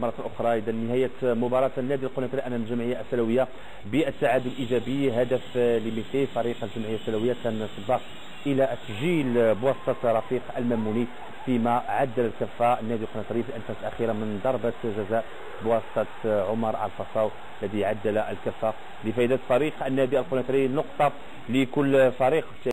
مرة أخرى. إذا نهاية مباراة النادي القنيطري أمام الجمعية السلوية بالتعادل الإيجابي. هدف لميسي فريق الجمعية السلوية كان صباح إلى التسجيل بواسطة رفيق المموني فيما عدل الكفة النادي القنيطري في الأنفاس الأخيرة من ضربة جزاء بواسطة عمر الفصاو الذي عدل الكفة لفائدة فريق النادي القنيطري نقطة لكل فريق.